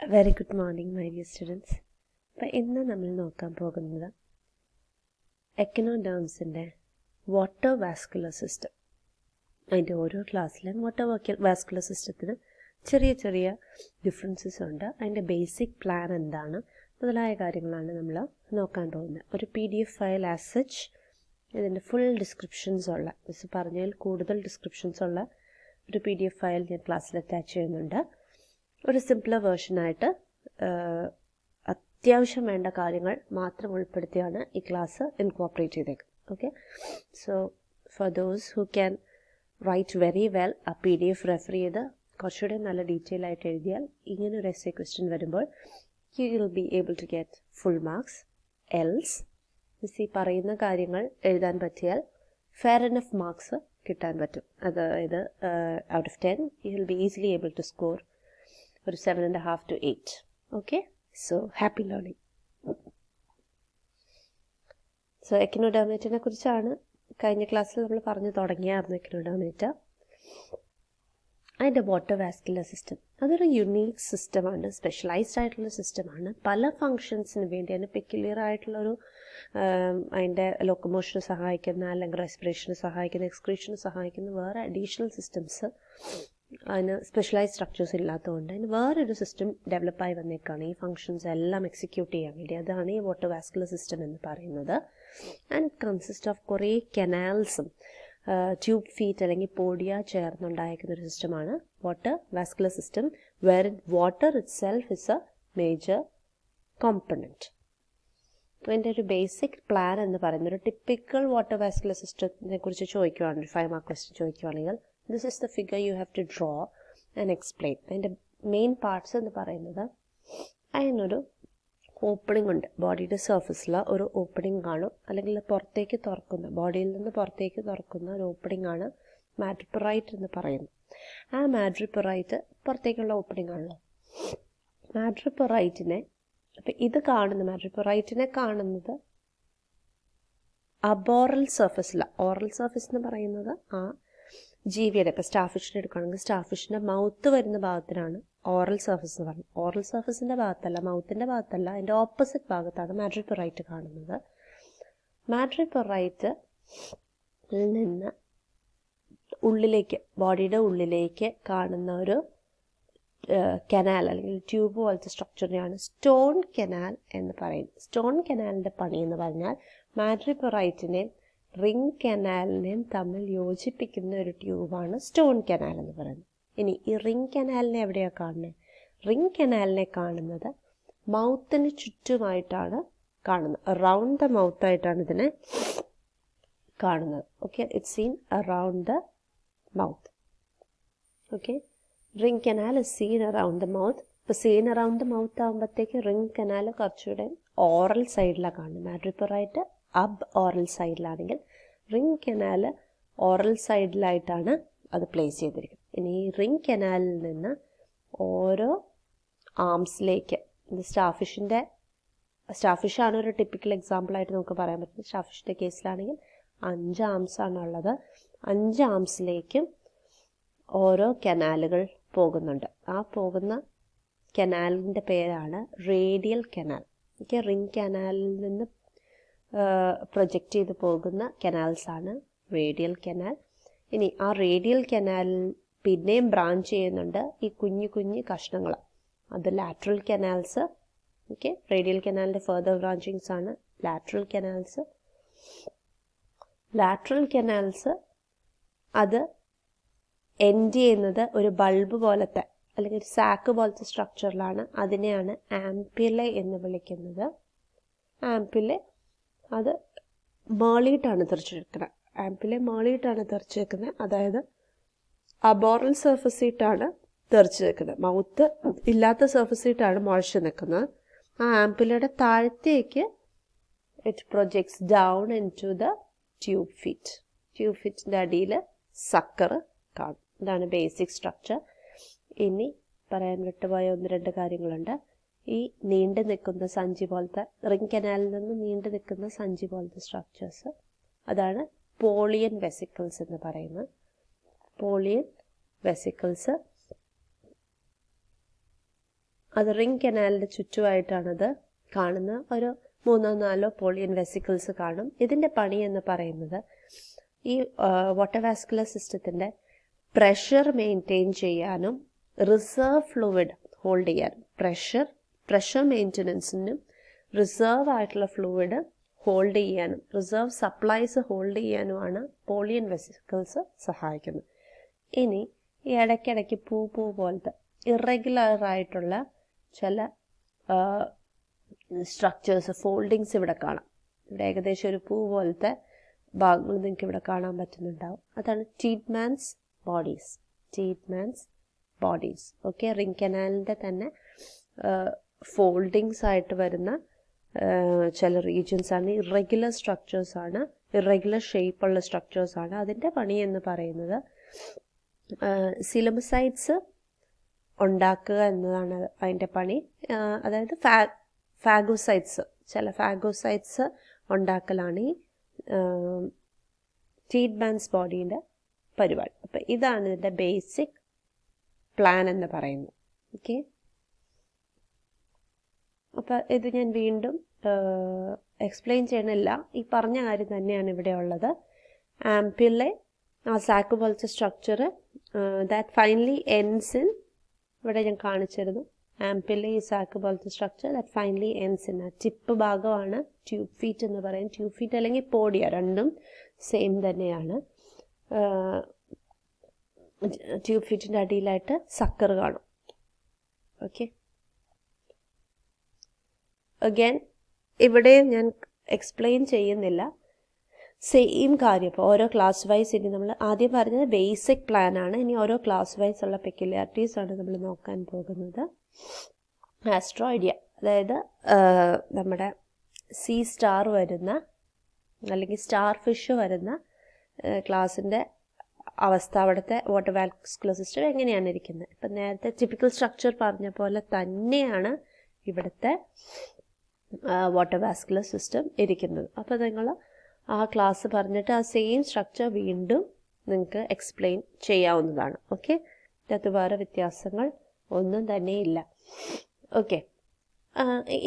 Very good morning my dear students അപ്പം ഇന്ന് നമ്മൾ നോക്കാൻ പോകുന്നത് എക്കനോഡേംസിന്റെ വാട്ടർ വാസ്കുലർ സിസ്റ്റം അതിന്റെ ഓരോ ക്ലാസ്സിലും വാട്ടർ വാസ്കുലർ സിസ്റ്റത്തിന് ചെറിയ ചെറിയ ഡിഫറൻസസ് ഉണ്ട്. അതിന്റെ ബേസിക് പ്ലാൻ എന്താണ്? മുതലായ കാര്യങ്ങളാണ് നമ്മൾ നോക്കാൻ പോകുന്നത്. ഒരു P D F file as such ഇതിന്റെ ഫുൾ ഡിസ്ക്രിപ്ഷൻസ് ഉള്ള മിസ് പറഞ്ഞതിൽ കൂടുതൽ ഡിസ്ക്രിപ്ഷൻസ് ഉള്ള ഒരു പി ഡി എഫ് ഫയൽ ഞാൻ ക്ലാസ്സിൽ അറ്റാച്ച് ചെയ്യുന്നുണ്ട്. ഒരു സിംപ്ലർ വേർഷനായിട്ട് അത്യാവശ്യം വേണ്ട കാര്യങ്ങൾ മാത്രം ഉൾപ്പെടുത്തിയാണ് ഈ ക്ലാസ് ഇൻകോപ്പറേറ്റ് ചെയ്തേക്കുന്നത്. Okay so for those who can write very well ആ പി ഡി എഫ് റെഫർ ചെയ്ത് കുറച്ചുകൂടെ നല്ല ഡീറ്റെയിൽ ആയിട്ട് എഴുതിയാൽ ഇങ്ങനെ ഒരു എസ് എ ക്വസ്റ്റ്യൻ വരുമ്പോൾ you will be able to get full marks else miss ഈ പറയുന്ന കാര്യങ്ങൾ എഴുതാൻ പറ്റിയാൽ ഫെയർ എനഫ് മാർക്സ് കിട്ടാൻ പറ്റും. അതായത് out of ten you will be easily able to score ഒരു seven and half to eight okay so happy learning so എക്കനോഡോമേറ്റിനെ കുറിച്ചാണ് കഴിഞ്ഞ ക്ലാസ്സിൽ നമ്മൾ പറഞ്ഞു തുടങ്ങിയായിരുന്നു എക്കനോഡോമേറ്റ അതിന്റെ വാട്ടർ വാസ്കുലർ സിസ്റ്റം അതൊരു യുണീക്ക് സിസ്റ്റമാണ് സ്പെഷ്യലൈസ്ഡ് ആയിട്ടുള്ള സിസ്റ്റമാണ് പല ഫങ്ഷൻസിന് വേണ്ടി അതിന് പെക്യുലിയർ ആയിട്ടുള്ളൊരു അതിന്റെ ലൊക്കമോഷന് സഹായിക്കുന്ന അല്ലെങ്കിൽ റെസ്പിറേഷന് സഹായിക്കുന്ന എക്സ്ക്രീഷന് സഹായിക്കുന്ന വേറെ അഡീഷണൽ സിസ്റ്റംസ് അതിന് സ്പെഷ്യലൈസ് സ്ട്രക്ചേഴ്സ് ഇല്ലാത്തതുകൊണ്ട് അതിന് വേറൊരു സിസ്റ്റം ഡെവലപ്പായി വന്നേക്കാണ്. ഈ ഫങ്ഷൻസ് എല്ലാം എക്സിക്യൂട്ട് ചെയ്യാൻ വേണ്ടി. അതാണ് ഈ വാട്ടർ വാസ്കുലർ സിസ്റ്റം എന്ന് പറയുന്നത്. ആൻഡ് ഇറ്റ് കൺസിസ്റ്റ് ഓഫ് കുറേ കനാൽസും ട്യൂബ് ഫീറ്റ് അല്ലെങ്കിൽ പോഡിയ ചേർന്നുണ്ടായിരിക്കുന്ന ഒരു സിസ്റ്റമാണ് water vascular system where water itself is a major component അപ്പോൾ എന്റെ ഒരു ബേസിക് പ്ലാൻ എന്ന് പറയുന്നത് ഒരു ടിപ്പിക്കൽ വാട്ടർ വാസ്കുലർ സിസ്റ്റത്തിനെ കുറിച്ച് ചോദിക്കുകയാണെങ്കിൽ ഫൈവ് മാർക്ക് ക്വസ്റ്റ്യൻ ചോദിക്കുകയാണെങ്കിൽ this is the figure you have to draw and explain അതിന്റെ മെയിൻ പാർട്സ് എന്ന് പറയുന്നത് അതിനൊരു ഓപ്പണിംഗ് ഉണ്ട്. ബോഡിയുടെ സർഫസിൽ ഒരു ഓപ്പണിംഗ് കാണും. അല്ലെങ്കിൽ പുറത്തേക്ക് തുറക്കുന്ന ബോഡിയിൽ നിന്ന് പുറത്തേക്ക് തുറക്കുന്ന ഒരു ഓപ്പണിംഗ് ആണ് മാഡ്രിപ്പറൈറ്റ് എന്ന് പറയുന്നത്. ആ മാഡ്രിപ്പറൈറ്റ് പുറത്തേക്കുള്ള ഓപ്പണിംഗ് ആണല്ലോ. മാഡ്രിപ്പറൈറ്റിനെ അപ്പം ഇത് കാണുന്ന മാഡ്രിപ്പറൈറ്റിനെ കാണുന്നത് അബോറൽ സർഫസിലാണ് ഓറൽ സർഫസ് എന്ന് പറയുന്നത് ആ ജീവിയുടെ ഇപ്പോൾ സ്റ്റാഫിഷിനെ എടുക്കുകയാണെങ്കിൽ സ്റ്റാഫ് ഫിഷിന്റെ മൗത്ത് വരുന്ന ഭാഗത്തിനാണ് ഓറൽ സർഫസ് എന്ന് പറയുന്നത്. ഓറൽ സർഫസിന്റെ ഭാഗത്തല്ല മൗത്തിന്റെ ഭാഗത്തല്ല അതിന്റെ ഓപ്പോസിറ്റ് ഭാഗത്താണ് മാഡ്രിപ്പൊറൈറ്റ് കാണുന്നത്. മാഡ്രിപ്പൊറൈറ്റ് നിന്ന് ഉള്ളിലേക്ക് ബോഡിയുടെ ഉള്ളിലേക്ക് കാണുന്ന ഒരു കനാൽ അല്ലെങ്കിൽ ട്യൂബ് പോലത്തെ സ്ട്രക്ചറിനെയാണ് സ്റ്റോൺ കനാൽ എന്ന് പറയുന്നത്. സ്റ്റോൺ കനാലിന്റെ പണി എന്ന് പറഞ്ഞാൽ മാഡ്രിപ്പൊറൈറ്റിനെയും റിംഗ് കനാലിനെയും തമ്മിൽ യോജിപ്പിക്കുന്ന ഒരു ട്യൂബാണ് സ്റ്റോൺ കനാൽ എന്ന് പറയുന്നത്. ഇനി ഈ റിംഗ് കനാലിനെ എവിടെയാണ് കാണുന്നത് റിംഗ് കനാലിനെ കാണുന്നത് മൗത്തിന് ചുറ്റുമായിട്ടാണ് കാണുന്നത്. അറൗണ്ട് ദ മൗത്ത് ആയിട്ടാണ് ഇതിനെ കാണുന്നത്. Okay it seen around the mouth okay ring canal is seen around the mouth ഇപ്പോൾ സീൻ അറൗണ്ട് ദ മൗത്ത് ആകുമ്പോഴത്തേക്ക് റിംഗ് കനാൽ കുറച്ചുകൂടെ ഓറൽ സൈഡിലാണ് കാണുന്നത് മാഡ്രിപ്പറായിട്ട് അബ് ഓറൽ സൈഡിലാണെങ്കിൽ റിംഗ് കനാൽ ഓറൽ സൈഡിലായിട്ടാണ് അത് പ്ലേസ് ചെയ്തിരിക്കുന്നത്. ഇനി ഈ റിംഗ് കനാലിൽ നിന്ന് ഓരോ ആംസിലേക്ക് ഇത് സ്റ്റാഫിഷിന്റെ സ്റ്റാഫിഷാണ് ഒരു ടിപ്പിക്കൽ എക്സാമ്പിളായിട്ട് നമുക്ക് പറയാൻ പറ്റുന്നത്. സ്റ്റാഫിഷിന്റെ കേസിലാണെങ്കിൽ അഞ്ച് ആംസ് ഉള്ളത് അഞ്ച് ആംസിലേക്കും ഓരോ കനാലുകൾ പോകുന്നുണ്ട്. ആ പോകുന്ന കനാലിന്റെ പേരാണ് റേഡിയൽ കനാൽ. ഓക്കെ റിംഗ് കനാലിൽ നിന്ന് പ്രൊജക്റ്റ് ചെയ്ത് പോകുന്ന കനാൽസാണ് റേഡിയൽ കനാൽ. ഇനി ആ റേഡിയൽ കനാലിൽ പിന്നെയും ബ്രാഞ്ച് ചെയ്യുന്നുണ്ട് ഈ കുഞ്ഞു കുഞ്ഞു കഷ്ണങ്ങൾ. അത് ലാറ്ററൽ കനാൽസ് ഓക്കെ റേഡിയൽ കനാലിന്റെ ഫെർദർ ബ്രാഞ്ചിങ്സ് ആണ് ലാറ്ററൽ കനാൽസ് ലാറ്ററൽ കനാൽസ് അത് എൻഡ് ചെയ്യുന്നത് ഒരു ബൾബ് പോലത്തെ അല്ലെങ്കിൽ ഒരു സാക്ക് പോലത്തെ സ്ട്രക്ചറിലാണ് അതിനെയാണ് ആംപിലെ എന്ന് വിളിക്കുന്നത്. ആംപിലെ അത് മേളിയിട്ടാണ് തെറിച്ചെടുക്കുന്നത് ആംപിലെ മേളിയിട്ടാണ് തെറിച്ച് വെക്കുന്നത് അതായത് അബോറൽ സർഫസീട്ടാണ് തെറിച്ച് വെക്കുന്നത് മൗത്ത് ഇല്ലാത്ത സർഫസ് സർഫസീട്ടാണ് മുഴച്ച് നിൽക്കുന്നത്. ആ ആംപിലയുടെ താഴത്തേക്ക് it projects down into the tube feet tube ഫിറ്റിന്റെ അടിയിൽ സക്കർ കാണും. ഇതാണ് ബേസിക് സ്ട്രക്ചർ ഇനി പറയാൻ വിട്ടുപോയ ഒന്ന് രണ്ട് കാര്യങ്ങളുണ്ട്. ഈ നീണ്ടു നിൽക്കുന്ന സഞ്ചി പോലത്തെ റിംഗ് കനാലിൽ നിന്ന് നീണ്ടു നിൽക്കുന്ന സഞ്ചി പോലത്തെ സ്ട്രക്ചേഴ്സ് അതാണ് പോളിയൻ വെസിക്കിൾസ് എന്ന് പറയുന്നത് പോളിയൻ വെസിക്കിൾസ് അത് റിംഗ് കനാലിന്റെ ചുറ്റുമായിട്ടാണത് കാണുന്ന ഒരു മൂന്നോ നാലോ പോളിയൻ വെസിക്കിൾസ് കാണും. ഇതിന്റെ പണി എന്ന് പറയുന്നത് ഈ വാട്ടർ വാസ്കുലർ സിസ്റ്റത്തിന്റെ പ്രഷർ മെയിന്റെയിൻ ചെയ്യാനും റിസർവ് ഫ്ലൂയിഡ് ഹോൾഡ് ചെയ്യാനും പ്രഷർ പ്രഷർ മെയിന്റനൻസിനും റിസർവ് ആയിട്ടുള്ള ഫ്ലൂയിഡ് ഹോൾഡ് ചെയ്യാനും റിസർവ് സപ്ലൈസ് ഹോൾഡ് ചെയ്യാനുമാണ് പോളിയൻ വെസിക്കിൾസ് സഹായിക്കുന്നത്. ഇനി ഇടയ്ക്കിടയ്ക്ക് പൂ പൂ പോലത്തെ ഇറഗുലർ ആയിട്ടുള്ള ചില സ്ട്രക്ചേഴ്സ് ഫോൾഡിങ്സ് ഇവിടെ കാണാം. ഇവിടെ ഏകദേശം ഒരു പൂ പോലത്തെ ഭാഗങ്ങൾ നിങ്ങൾക്ക് ഇവിടെ കാണാൻ പറ്റുന്നുണ്ടാവും. അതാണ് Tiedemann's bodies Tiedemann's bodies okay ring കനാലിന്റെ തന്നെ ഫോൾഡിങ്സ് ആയിട്ട് വരുന്ന ചില റീജിയൻസ് ആണ്. ഇറഗുലർ സ്ട്രക്ചേഴ്സ് ആണ്. ഇറഗുലർ ഷേപ്പുള്ള സ്ട്രക്ചേഴ്സ് ആണ്. അതിന്റെ പണി എന്ന് പറയുന്നത് സിലമസൈറ്റ്സ് ഉണ്ടാക്കുക എന്നതാണ് അതിന്റെ പണി. അതായത് ഫാ ഫാഗോസൈറ്റ്സ് ചില ഫാഗോസൈറ്റ്സ് ഉണ്ടാക്കലാണ് ഈ ബാൻസ് ബോഡീന്റെ പരിപാടി. അപ്പം ഇതാണ് ഇതിന്റെ ബേസിക് പ്ലാൻ എന്ന് പറയുന്നത്. ഓക്കെ അപ്പം ഇത് ഞാൻ വീണ്ടും എക്സ്പ്ലെയിൻ ചെയ്യണില്ല. ഈ പറഞ്ഞ കാര്യം തന്നെയാണ് ഇവിടെ ഉള്ളത്. ആംപിളെ ആ സാക്ക് പോലത്തെ structure that finally ends in ഇവിടെ ഞാൻ കാണിച്ചിരുന്നു. ആംപിളെ ഈ സാക്ക് പോലത്തെ structure that finally ends in ആ ടിപ്പ് ഭാഗമാണ് ട്യൂബ് ഫീറ്റ് എന്ന് പറയും ട്യൂബ് ഫീറ്റ് അല്ലെങ്കിൽ പോഡിയ രണ്ടും സെയിം തന്നെയാണ്. ട്യൂബ് ഫീറ്റിന്റെ അടിയിലായിട്ട് സക്കർ കാണും. ഓക്കെ അഗൈൻ ഇവിടെ ഞാൻ എക്സ്പ്ലെയിൻ ചെയ്യുന്നില്ല. സെയിം കാര്യം. ഇപ്പോൾ ഓരോ ക്ലാസ് വൈസ് ഇനി നമ്മൾ ആദ്യം പറഞ്ഞത് ബേസിക് പ്ലാൻ ആണ്. ഇനി ഓരോ ക്ലാസ് വൈസ് ഉള്ള പെക്യുലാരിറ്റീസ് ആണ് നമ്മൾ നോക്കാൻ പോകുന്നത്. ആസ്ട്രോയിഡിയ അതായത് നമ്മുടെ സീ സ്റ്റാർ വരുന്ന അല്ലെങ്കിൽ സ്റ്റാർ ഫിഷ് വരുന്ന ക്ലാസിന്റെ അവസ്ഥ അവിടുത്തെ വാട്ടർ വാസ്കുലർ സിസ്റ്റം എങ്ങനെയാണ് ഇരിക്കുന്നത്? ഇപ്പം നേരത്തെ ടിപ്പിക്കൽ സ്ട്രക്ചർ പറഞ്ഞ പോലെ തന്നെയാണ് ഇവിടുത്തെ വാട്ടർ വാസ്കുലർ സിസ്റ്റം ഇരിക്കുന്നത്. അപ്പോൾ നിങ്ങൾ ആ ക്ലാസ് പറഞ്ഞിട്ട് ആ സെയിം സ്ട്രക്ചർ വീണ്ടും നിങ്ങൾക്ക് എക്സ്പ്ലെയിൻ ചെയ്യാവുന്നതാണ്. ഓക്കെ ഇതിനകത്ത് വേറെ വ്യത്യാസങ്ങൾ ഒന്നും തന്നെ ഇല്ല. ഓക്കെ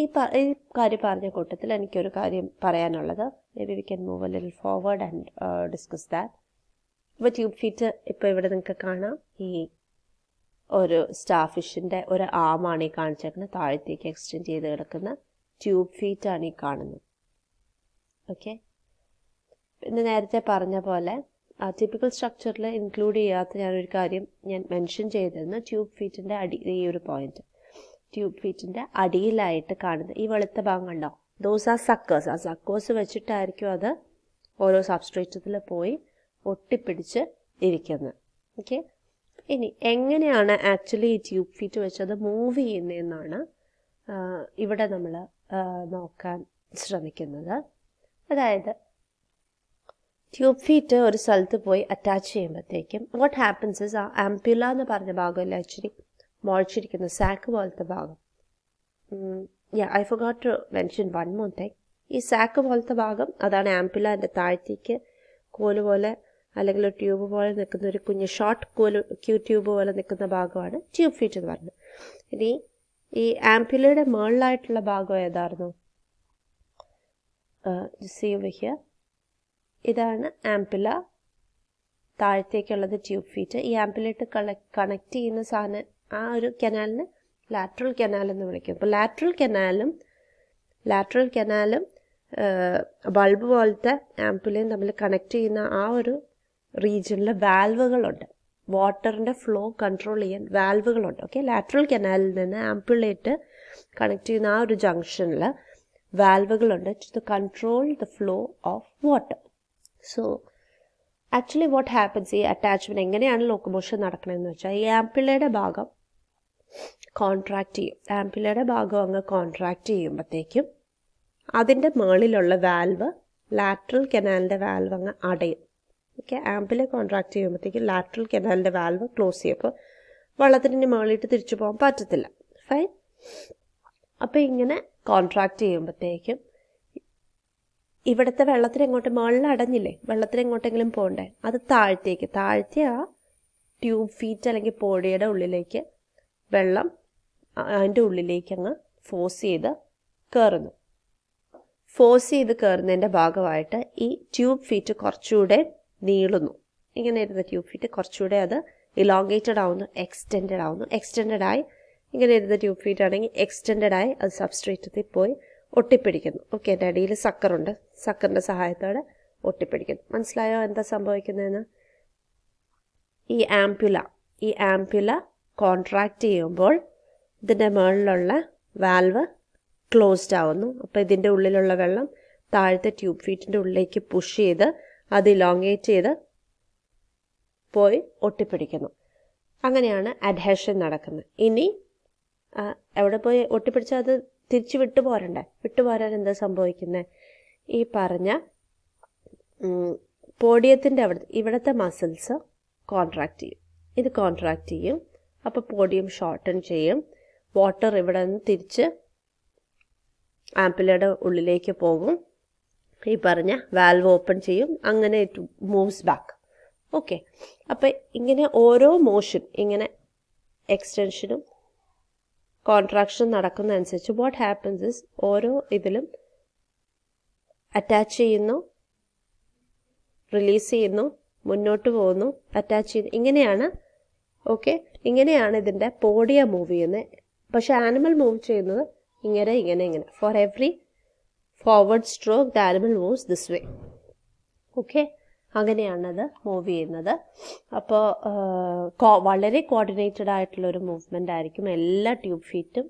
ഈ ഈ കാര്യം പറഞ്ഞ കൂട്ടത്തിൽ എനിക്കൊരു കാര്യം പറയാനുള്ളത്. Maybe we can move little forward and discuss that ഇപ്പോൾ ട്യൂബ് ഫീറ്റ് ഇപ്പോൾ ഇവിടെ നിങ്ങൾക്ക് കാണാം. ഈ ഒരു സ്റ്റാഫിഷിന്റെ ഒരു ആമാണ് ഈ കാണിച്ചേക്കുന്നത് താഴത്തേക്ക് എക്സ്റ്റെൻഡ് ചെയ്ത് കിടക്കുന്ന ട്യൂബ് ഫീറ്റാണ് ഈ കാണുന്നത്. ഓക്കെ പിന്നെ നേരത്തെ പറഞ്ഞ പോലെ ആ ടിപ്പിക്കൽ സ്ട്രക്ചറിൽ ഇൻക്ലൂഡ് ചെയ്യാത്ത ഞാനൊരു കാര്യം ഞാൻ മെൻഷൻ ചെയ്തിരുന്നു ട്യൂബ് ഫീറ്റിന്റെ അടി ഈ ഒരു പോയിന്റ് ട്യൂബ് ഫീറ്റിന്റെ അടിയിലായിട്ട് കാണുന്നത് ഈ വെളുത്ത ഭാഗം കണ്ടോ? ദോസ് ആ സക്കേഴ്സ് ആ സക്കേഴ്സ് വെച്ചിട്ടായിരിക്കും അത് ഓരോ സബ്സ്ട്രേറ്റത്തിൽ പോയി ഒട്ടിപ്പിടിച്ച് ഇരിക്കുന്നത്. ഓക്കെ ഇനി എങ്ങനെയാണ് ആക്ച്വലി ഈ ട്യൂബ് ഫീറ്റ് വെച്ചത് മൂവ് ചെയ്യുന്നതെന്നാണ് ഇവിടെ നമ്മൾ നോക്കാൻ ശ്രമിക്കുന്നത്. അതായത് ട്യൂബ് ഫീറ്റ് ഒരു സ്ഥലത്ത് പോയി അറ്റാച്ച് ചെയ്യുമ്പോഴത്തേക്കും വാട്ട് ഹാപ്പൻസ് ഇസ് ആ ആംപ്യുല എന്ന് പറഞ്ഞ ഭാഗമല്ല ആക്ച്വലി മുളച്ചിരിക്കുന്ന സാക്ക് പോലത്തെ ഭാഗം. Yeah I forgot to mention one more thing ഈ സാക്ക് പോലത്തെ ഭാഗം അതാണ് ആംപ്യുലാന്റെ താഴ്ത്തേക്ക് കോൽ പോലെ അല്ലെങ്കിൽ ട്യൂബ് പോലെ നിൽക്കുന്ന ഒരു കുഞ്ഞ് ഷോർട്ട് കോൽ ക്യൂ ട്യൂബ് പോലെ നിൽക്കുന്ന ഭാഗമാണ് ട്യൂബ് ഫീറ്റ് എന്ന് പറയുന്നത് ഇനി ഈ ആംപ്യുലയുടെ മുകളിലായിട്ടുള്ള ഭാഗം ഏതായിരുന്നു? സി ഇതാണ് ആംപില താഴത്തേക്കുള്ളത് ട്യൂബ് ഫീറ്റ് ഈ ആംപിലായിട്ട് കണക്ട് ചെയ്യുന്ന സാധനം ആ ഒരു കനാലിന് ലാറ്ററൽ കനാൽ എന്ന് വിളിക്കും. അപ്പോൾ ലാറ്ററൽ കനാലും ലാറ്ററൽ കനാലും ബൾബ് പോലത്തെ ആംപുലയും തമ്മിൽ കണക്ട് ചെയ്യുന്ന ആ ഒരു റീജിയനിൽ വാൽവുകളുണ്ട് വാട്ടറിന്റെ ഫ്ലോ കൺട്രോൾ ചെയ്യാൻ വാൽവുകളുണ്ട്. ഓക്കെ ലാറ്ററൽ കനാലിൽ നിന്ന് ആംപിളേറ്റ് കണക്ട് ചെയ്യുന്ന ആ ഒരു ജംഗ്ഷനിൽ വാൽവുകളുണ്ട് to control the flow of water so actually what happens ഈ അറ്റാച്ച്മെന്റ് എങ്ങനെയാണ് ലോക്കമോഷൻ നടക്കണമെന്ന് വെച്ചാൽ ഈ ആംപിളയുടെ ഭാഗം കോൺട്രാക്ട് ചെയ്യും. ആംപിളയുടെ ഭാഗം അങ്ങ് കോൺട്രാക്ട് ചെയ്യുമ്പോഴത്തേക്കും അതിന്റെ മുകളിലുള്ള വാൽവ് ലാറ്ററൽ കനാലിന്റെ വാൽവ് അങ്ങ് അടയും. ഓക്കെ ആംബിലെ കോൺട്രാക്ട് ചെയ്യുമ്പോഴത്തേക്ക് ലാറ്ററൽ കനാലിന്റെ വാൽവ് ക്ലോസ് ചെയ്യപ്പോൾ വള്ളത്തിന്റെ മുകളിലിട്ട് തിരിച്ചു പോകാൻ പറ്റത്തില്ല. ഫൈൻ അപ്പോൾ ഇങ്ങനെ കോൺട്രാക്ട് ചെയ്യുമ്പോഴത്തേക്കും ഇവിടുത്തെ വെള്ളത്തിന് എങ്ങോട്ട് മുകളിൽ അടഞ്ഞില്ലേ? വെള്ളത്തിന് എങ്ങോട്ടെങ്കിലും പോകണ്ടേ അത് താഴ്ത്തേക്ക്. താഴ്ത്തി ആ ട്യൂബ് ഫീറ്റ് അല്ലെങ്കിൽ പോടിയുടെ ഉള്ളിലേക്ക് വെള്ളം അതിന്റെ ഉള്ളിലേക്ക് അങ്ങ് ഫോഴ്സ് ചെയ്ത് കയറുന്നു ഫോഴ്സ് ചെയ്ത് കയറുന്നതിന്റെ ഭാഗമായിട്ട് ഈ ട്യൂബ് ഫീറ്റ് കുറച്ചുകൂടെ നീളുന്നു. ഇങ്ങനെ ഇരുന്ന ട്യൂബ് ഫീറ്റ് കുറച്ചുകൂടെ അത് ഇലോങ്ങേറ്റഡ് ആവുന്നു എക്സ്റ്റെൻഡഡ് ആവുന്നു. എക്സ്റ്റെൻഡഡ് ആയി ഇങ്ങനെ ഇരുന്ന ട്യൂബ് ഫീറ്റ് ആണെങ്കിൽ എക്സ്റ്റെൻഡഡ് ആയി അത് സബ്സ്ട്രേറ്റത്തിൽ പോയി ഒട്ടിപ്പിടിക്കുന്നു. ഓക്കെ എന്റെ അടിയിൽ സക്കറുണ്ട് സക്കറിന്റെ സഹായത്തോടെ ഒട്ടിപ്പിടിക്കുന്നു. മനസ്സിലായോ എന്താ സംഭവിക്കുന്നതെന്ന്? ഈ ആംപ്യുല ഈ ആംപ്യുല കോൺട്രാക്റ്റ് ചെയ്യുമ്പോൾ ഇതിന്റെ മുകളിലുള്ള വാൽവ് ക്ലോസ്ഡ് ആവുന്നു. അപ്പോൾ ഇതിന്റെ ഉള്ളിലുള്ള വെള്ളം താഴത്തെ ട്യൂബ് ഫീറ്റിന്റെ ഉള്ളിലേക്ക് പുഷ് ചെയ്ത് അത് ഇലോങ്ങേറ്റ് ചെയ്ത് പോയി ഒട്ടിപ്പിടിക്കുന്നു. അങ്ങനെയാണ് അഡ്ഹേഷൻ നടക്കുന്നത്. ഇനി എവിടെ പോയി ഒട്ടിപ്പിടിച്ചാൽ അത് തിരിച്ച് വിട്ടുപോരണ്ടേ വിട്ടുപോരാൻ വിട്ടു പോരാൻ എന്താ സംഭവിക്കുന്നത് ഈ പറഞ്ഞ പോഡിയത്തിന്റെ അവിടെ ഇവിടുത്തെ മസിൽസ് കോൺട്രാക്റ്റ് ചെയ്യും. ഇത് കോൺട്രാക്റ്റ് ചെയ്യും. അപ്പോൾ പോഡിയം ഷോർട്ടൺ ചെയ്യും. വാട്ടർ ഇവിടെ നിന്ന് തിരിച്ച് ആംപിലയുടെ ഉള്ളിലേക്ക് പോകും. ഈ പറഞ്ഞ വാൽവ് ഓപ്പൺ ചെയ്യും അങ്ങനെ ഇറ്റ് മൂവ്സ് ബാക്ക് ഓക്കെ അപ്പം ഇങ്ങനെ ഓരോ മോഷൻ ഇങ്ങനെ എക്സ്റ്റൻഷനും കോൺട്രാക്ഷനും നടക്കുന്ന അനുസരിച്ച് വാട്ട് ഹാപ്പൻസ് ഇസ് ഓരോ ഇതിലും അറ്റാച്ച് ചെയ്യുന്നു റിലീസ് ചെയ്യുന്നു മുന്നോട്ട് പോകുന്നു അറ്റാച്ച് ചെയ്യുന്നു. ഇങ്ങനെയാണ് ഓക്കെ ഇങ്ങനെയാണ് ഇതിന്റെ പോഡിയ മൂവ് ചെയ്യുന്നത്. പക്ഷേ ആനിമൽ മൂവ് ചെയ്യുന്നത് ഇങ്ങനെ ഇങ്ങനെ ഇങ്ങനെ. For every forward stroke the animal moves this way okay അങ്ങനെയാണത് move ചെയ്യുന്നത്. അപ്പോൾ വളരെ കോർഡിനേറ്റഡ് ആയിട്ടുള്ള ഒരു മൂവ്മെന്റ് ആയിരിക്കും. എല്ലാ ട്യൂബ് ഫീറ്റും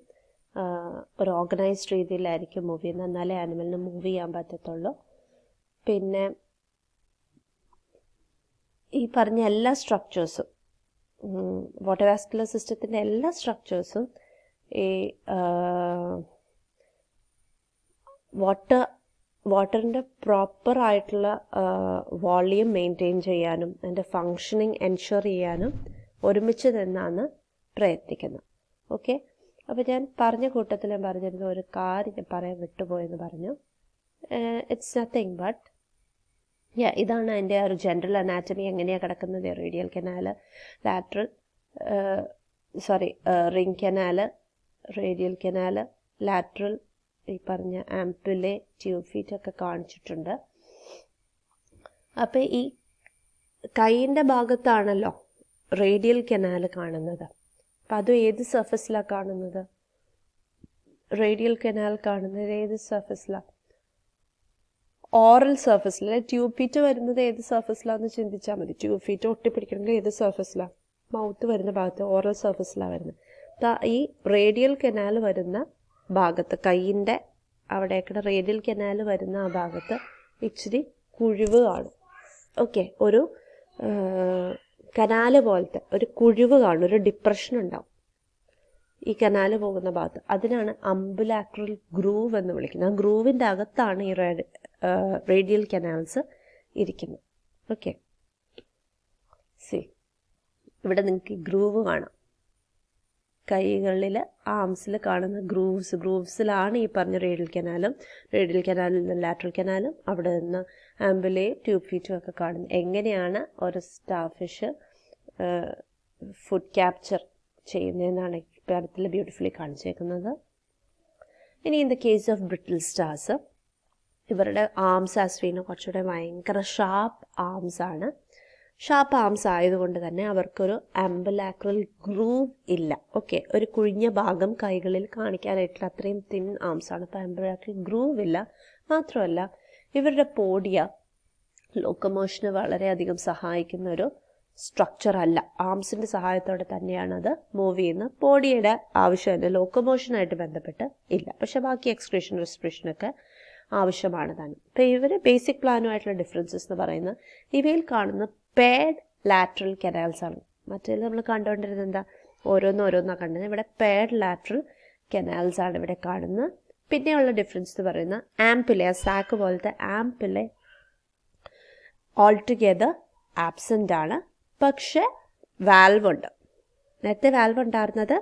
ഒരു ഓർഗനൈസ്ഡ് രീതിയിലായിരിക്കും മൂവ് ചെയ്യുന്നത്. എന്നാലേ ആനിമലിന് മൂവ് ചെയ്യാൻ പറ്റത്തുള്ളൂ. പിന്നെ ഈ പറഞ്ഞ എല്ലാ സ്ട്രക്ചേഴ്സും വാട്ടർ വാസ്കുലർ സിസ്റ്റത്തിന്റെ എല്ലാ സ്ട്രക്ചേഴ്സും ഈ വാട്ടർ വാട്ടറിന്റെ പ്രോപ്പർ ആയിട്ടുള്ള വോളിയം മെയിന്റെയിൻ ചെയ്യാനും അതിന്റെ ഫങ്ഷനിങ് എൻഷുർ ചെയ്യാനും ഒരുമിച്ച് നിന്നാണ് പ്രയത്നിക്കുന്നത്. ഓക്കെ അപ്പോൾ ഞാൻ പറഞ്ഞ കൂട്ടത്തിൽ ഞാൻ പറഞ്ഞിരുന്ന ഒരു കാര്യം പറയാൻ വിട്ടുപോയെന്ന് പറഞ്ഞു. ഇറ്റ്സ് നത്തിങ് ബട്ട് യാ ഇതാണ് എന്റെ ഒരു ജനറൽ അനാറ്റമി എങ്ങനെയാണ് കിടക്കുന്നത് radial canal lateral sorry ring canal radial canal lateral ഈ പറഞ്ഞ ആംപിലെ ട്യൂബ് ഫീറ്റ് ഒക്കെ കാണിച്ചിട്ടുണ്ട്. അപ്പോൾ ഈ കൈയിന്റെ ഭാഗത്താണല്ലോ റേഡിയൽ കനാൽ കാണുന്നത്. അപ്പം അത് ഏത് സർഫസിലാണ് കാണുന്നത്? റേഡിയൽ കനാൽ കാണുന്നത് ഏത് സർഫസിലാണ് ഓറൽ സർഫസിൽ. അല്ലെ ട്യൂബ് ഫീറ്റ് വരുന്നത് ഏത് സർഫസിലാന്ന് ചിന്തിച്ചാൽ മതി. ട്യൂബ് ഫീറ്റ് ഒട്ടിപ്പിടിക്കണമെങ്കിൽ ഏത് സർഫസിലാണ് മൗത്ത് വരുന്ന ഭാഗത്ത് ഓറൽ സർഫസിലാണ് വരുന്നത്. ഈ റേഡിയൽ കനാൽ വരുന്ന ഭാഗത്ത് കൈയിന്റെ അവിടെയൊക്കെ റേഡിയൽ കനാൽ വരുന്ന ആ ഭാഗത്ത് ഇച്ചിരി കുഴിവ് കാണും. ഓക്കെ ഒരു കനാല് പോലത്തെ ഒരു കുഴിവ് കാണും ഒരു ഡിപ്രഷൻ ഉണ്ടാവും. ഈ കനാല് പോകുന്ന ഭാഗത്ത്. അതിനാണ് അംബുലാക്രൽ ഗ്രൂവ് എന്ന് വിളിക്കുന്നത്. ആ ഗ്രൂവിന്റെ അകത്താണ് ഈ റേഡിയൽ കനാൽസ് ഇരിക്കുന്നത്. ഓക്കെ സി ഇവിടെ നിങ്ങൾക്ക് ഗ്രൂവ് കാണാം. കൈകളിൽ ആംസിൽ കാണുന്ന ഗ്രൂവ്സ് ഗ്രൂവ്സിലാണ് ഈ പറഞ്ഞ റേഡിയൽ കനാലും റേഡിയൽ കനാലിൽ നിന്ന് ലാറ്ററൽ കനാലും അവിടെ നിന്ന് ആംബുലയും ട്യൂബ് ഫീറ്റും ഒക്കെ കാണുന്നത്. എങ്ങനെയാണ് ഒരു സ്റ്റാഫിഷ് ഫുഡ് ക്യാപ്ചർ ചെയ്യുന്നതെന്നാണ് പേരത്തിൽ ബ്യൂട്ടിഫുള്ളി കാണിച്ചേക്കുന്നത്. ഇനി in the case of brittle stars ഇവരുടെ ആംസ് ആസ്വീന് കുറച്ചുകൂടെ ഭയങ്കര ഷാർപ്പ് ആംസ് ആണ്. ഷാർപ്പ് ആംസ് ആയതുകൊണ്ട് തന്നെ അവർക്കൊരു ആംബലാക്രൽ ഗ്രൂവ് ഇല്ല. ഓക്കെ ഒരു കുഴിഞ്ഞ ഭാഗം കൈകളിൽ കാണിക്കാനായിട്ടുള്ള അത്രയും തിൻ ആംസ് ആണ്. അപ്പോൾ ആംബലാക്രൽ ഗ്രൂവ് ഇല്ല. മാത്രമല്ല ഇവരുടെ പോഡിയ ലോക്കമോഷന് വളരെയധികം സഹായിക്കുന്ന ഒരു സ്ട്രക്ചർ അല്ല. ആംസിന്റെ സഹായത്തോടെ തന്നെയാണ് അത് മൂവ് ചെയ്യുന്നത് ബോഡിയുടെ ആവശ്യമില്ല ലോക്കമോഷനായിട്ട് ബന്ധപ്പെട്ട് ഇല്ല. പക്ഷെ ബാക്കി എക്സ്ക്രീഷൻ റെസ്പിറേഷനൊക്കെ ആവശ്യമാണ് താനും. അപ്പോൾ ഇവർ ബേസിക് പ്ലാനുമായിട്ടുള്ള ഡിഫറൻസസ് എന്ന് പറയുന്നത് ഇവയിൽ കാണുന്ന പേഡ് ലാറ്ററൽ കനാൽസ് ആണ്. മറ്റേത് നമ്മൾ കണ്ടുകൊണ്ടിരുന്നത് എന്താ? ഓരോന്ന് ഓരോന്നാണ് കണ്ടത്. ഇവിടെ പേഡ് ലാറ്ററൽ കനാൽസ് ആണ് ഇവിടെ കാണുന്നത് പിന്നെയുള്ള ഡിഫറൻസ് എന്ന് പറയുന്നത് ആംപിലെ സാക്ക് പോലത്തെ ആംപിലെ ഓൾ ടുഗെദർ ആബ്സെന്റ് ആണ്. പക്ഷെ വാൽവ് ഉണ്ട്. നേരത്തെ വാൽവ് ഉണ്ടായിരുന്നത്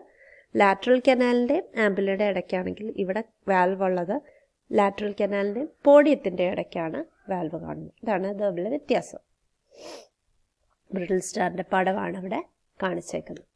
ലാറ്ററൽ കനാലിന്റെയും ആംബുലയുടെ ഇടയ്ക്കാണെങ്കിൽ ഇവിടെ വാൽവ് ഉള്ളത് ലാറ്ററൽ കനാലിന്റെയും പോഡിയത്തിന്റെ ഇടയ്ക്കാണ് വാൽവ് കാണുന്നത്. ഇതാണ് തമ്മിലുള്ള വ്യത്യാസം. ബ്രിട്ടിൽ സ്റ്റാറിന്റെ പടമാണ് ഇവിടെ കാണിച്ചേക്കുന്നത്.